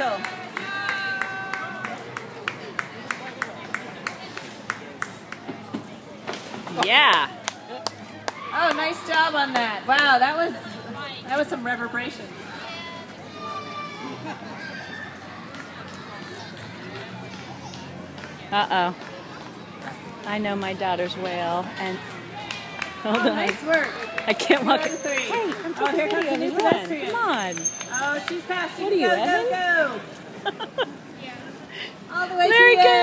go. Yeah. Oh, nice job on that. Wow, that was that was some reverberation. Uh-oh. I know my daughter's whale, and oh, hold Oh, on. nice work. I can't walk. Two, three. Oh, here comes the new Come on, pedestrian. Come on. Oh, she's passing. What are you, go, Evan? go, go. All the way There to the. Woo.